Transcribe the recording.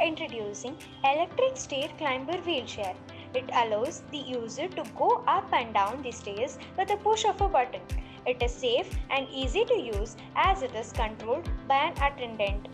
Introducing electric stair climber wheelchair. It allows the user to go up and down the stairs with a push of a button. It is safe and easy to use as it is controlled by an attendant.